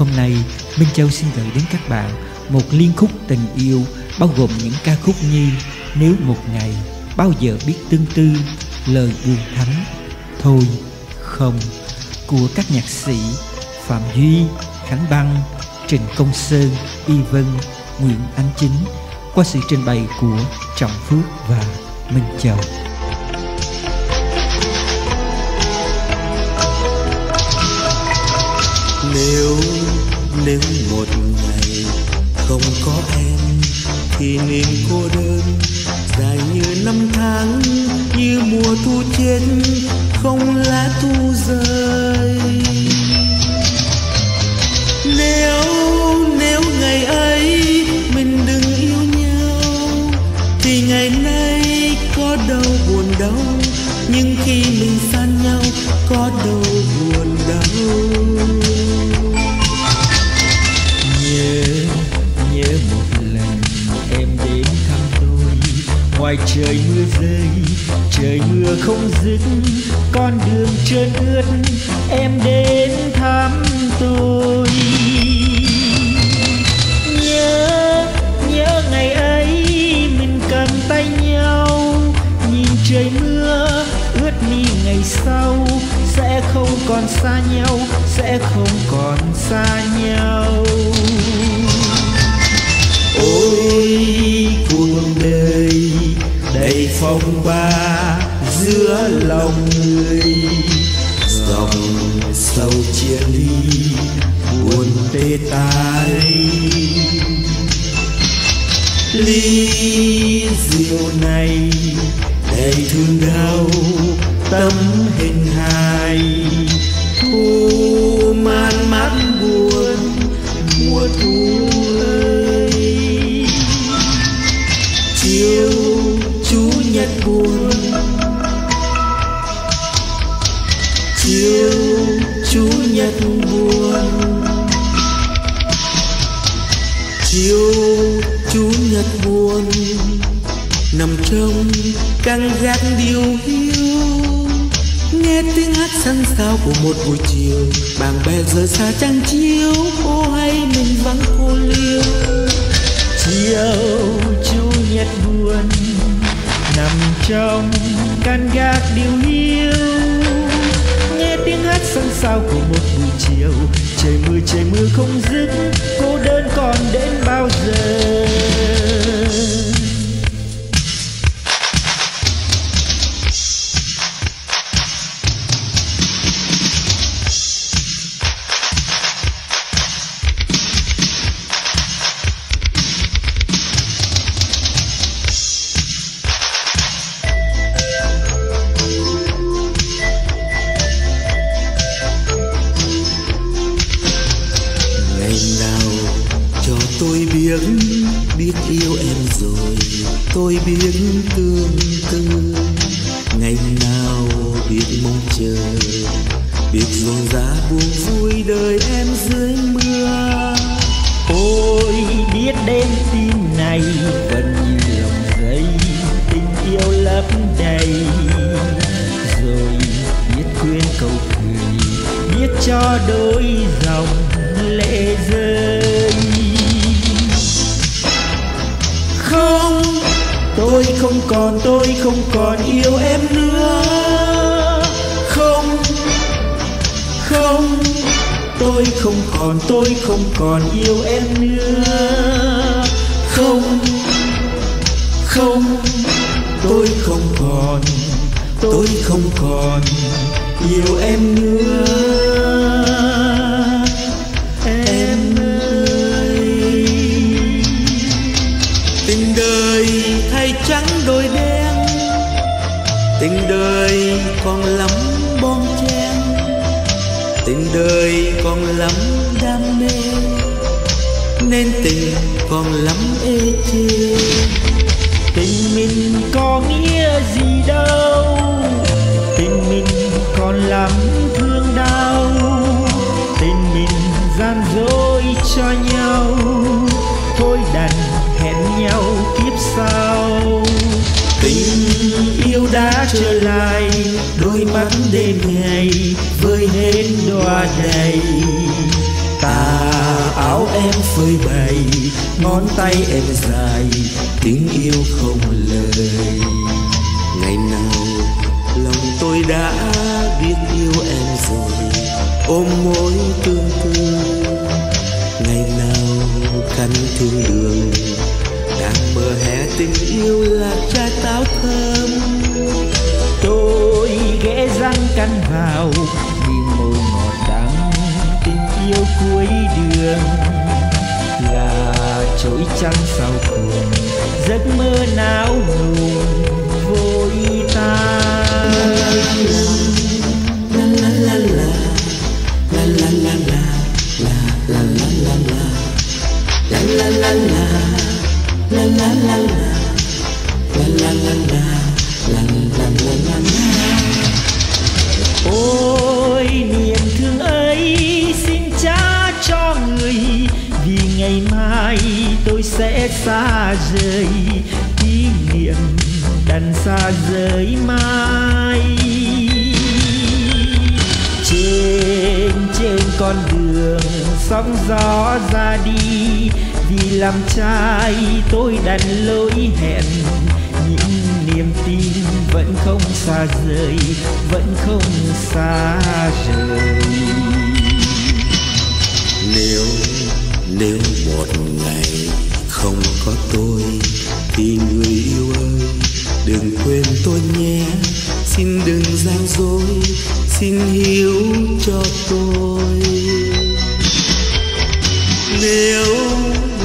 Hôm nay Minh Châu xin gửi đến các bạn một liên khúc tình yêu bao gồm những ca khúc như Nếu một ngày, Bao giờ biết tương tư, Lời buồn thánh, Thôi, Không của các nhạc sĩ Phạm Duy, Khánh Băng, Trịnh Công Sơn, Y Vân, Nguyễn Anh Chính qua sự trình bày của Trọng Phước và Minh Châu. Nếu nếu một ngày không có em, thì niềm cô đơn. Dài như năm tháng, như mùa thu chết, không lá thu rơi. Nếu nếu ngày ấy mình đừng yêu nhau, thì ngày nay có đâu buồn đâu nhưng khi mình xa nhau, có đâu buồn đâu ngoài trời mưa rơi, trời mưa không dứt, con đường trơn ướt, em đến thăm tôi. Nhớ nhớ ngày ấy mình cầm tay nhau, nhìn trời mưa ướt mi ngày sau, sẽ không còn xa nhau, sẽ không còn xa nhau. Ly rượu này đầy thương đau tâm hình hài thu căn gác điều hiu. Nghe tiếng hát sân sao của một buổi chiều, bạn bè rời xa trăng chiếu ô hay mình vắng cô liêu. Chiều chủ nhật buồn, nằm trong căn gác điều hiu. Nghe tiếng hát sân sao của một buổi chiều, trời mưa trời mưa không dứt, cô đơn còn đây tôi biết yêu em rồi, tôi biết tương tư. Ngày nào biết mong chờ, biết dồn giá buông vui đời em dưới mưa. Ôi biết đêm tim này vẫn như lòng dây, tình yêu lấp đầy. Rồi biết khuyên cầu cười biết cho đôi dòng còn tôi không còn yêu em nữa. Không không, tôi không còn, tôi không còn yêu em nữa. Không không, tôi không còn, tôi không còn yêu em nữa. Đời còn lắm đam mê, nên tình còn lắm ê chê. Tình mình có nghĩa gì đâu, tình mình còn lắm thương đau. Tình mình gian dối cho nhau, thôi đành hẹn nhau kiếp sau. Tình yêu đã trở lại, đôi mắt đêm ngày phơi hết đóa đầy tà áo em phơi bày, ngón tay em dài, tiếng yêu không lời. Ngày nào lòng tôi đã biết yêu em rồi, ôm môi tương tư ngày nào căn thương đường, đang mơ hè tình yêu là trái táo thơm. Tôi ghé răng căn vào đường là trỗi trăng sau cùng giấc mơ não nùng vội tan. Mai tôi sẽ xa rời, kỷ niệm đành xa rời mai. Trên trên con đường sóng gió ra đi, vì làm trai tôi đành lỗi hẹn. Những niềm tin vẫn không xa rời, vẫn không xa rời. Nếu nếu một ngày không có tôi thì người yêu ơi, đừng quên tôi nhé. Xin đừng gian dối, xin hiểu cho tôi. Nếu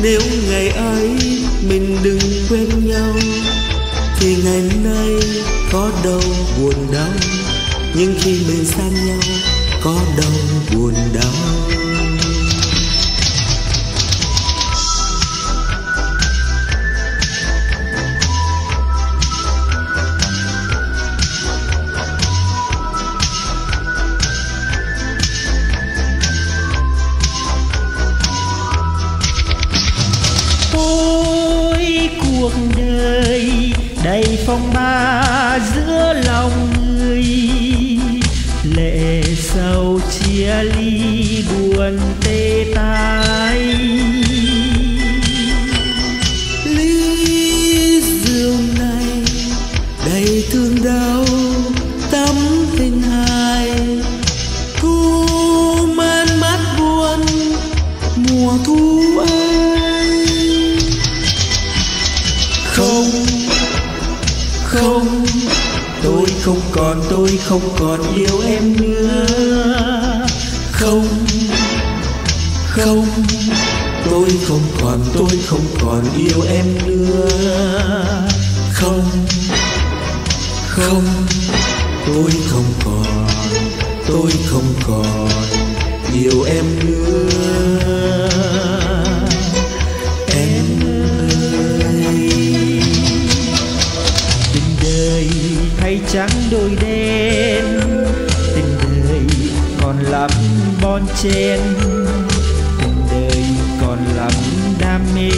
nếu ngày ấy mình đừng quên nhau, thì ngày nay có đâu buồn đau. Nhưng khi mình xa nhau, có đâu buồn đau. Đầy phong ba giữa lòng người. Lệ sầu chia ly buồn tê tái không còn yêu em nữa. Không không, tôi không còn, tôi không còn yêu em nữa. Không không, tôi không còn, tôi không còn yêu em nữa. Em ơi, tình đời thay trắng đôi đen bon chen tình đời còn lắm đam mê,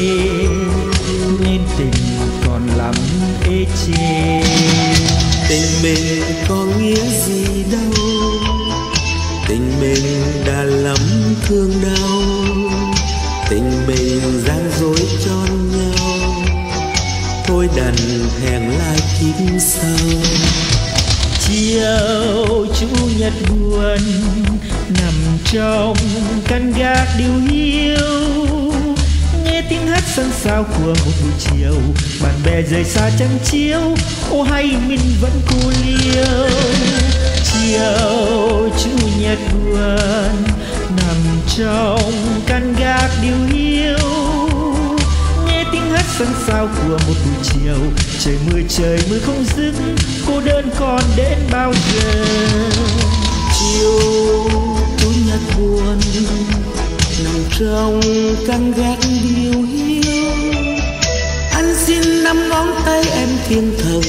nên tình còn lắm ê chê tình mình có nghĩa gì đâu, tình mình đã lắm thương đau. Tình mình gian dối cho nhau, thôi đành hẹn lại kiếp sau. Chiều chủ nhật buồn, nằm trong căn gác điều hiu. Nghe tiếng hát sân sao của một buổi chiều, bạn bè rời xa trăng chiếu ô hay mình vẫn cô liêu. Chiều chủ nhật buồn, nằm trong căn gác điều hiu. Nghe tiếng hát sân sao của một buổi chiều, trời mưa trời mưa không dứt, cô đơn còn đến bao giờ? Chiều chủ nhật buồn. Nằm trong căn gác điều hiu. Anh xin năm ngón tay em thiên thần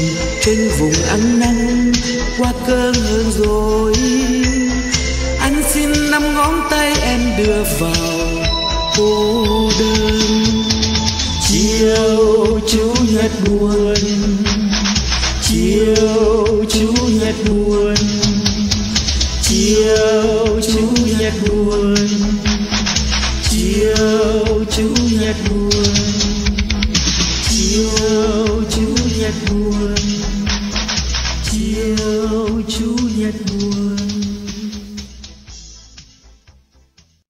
trên vùng ánh nắng qua cơn hơn rồi. Anh xin năm ngón tay em đưa vào cô đơn. Chiều chủ nhật buồn. Chiều chủ nhật buồn nhật buồn chiều chủ nhật buồn chiều chủ nhật buồn.